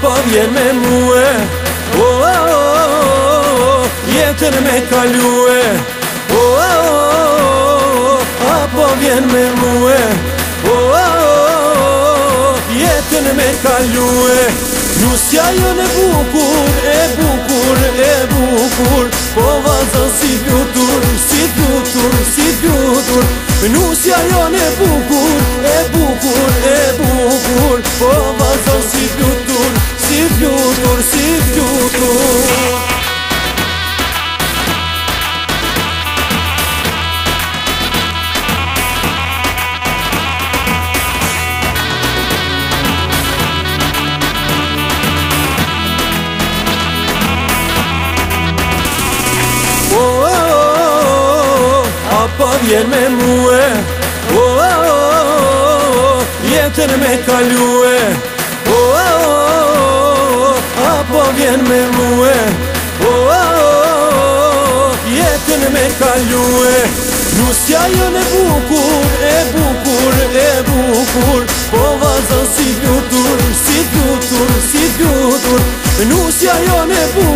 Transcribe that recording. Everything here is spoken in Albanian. po vjen me mue O, oh, o, oh, o, oh, oh, o, oh, me kalue O, a pa vjen me mue O, oh, o, oh, me kalue Nusja jo në bukur, e bukur, e bukur Po vazën si pjutur, si pjutur, si pjutur Nusja jo në bukur, e bukur, e bukur Po vazën si pjutur po vjen me mue O, o, o, o, o, jetën me kalue O, o, o, o, po o, po Nusja jo në bukur, e bukur, e bukur Po vazën si gjutur, si gjutur, si gjutur Nusja jo në bukur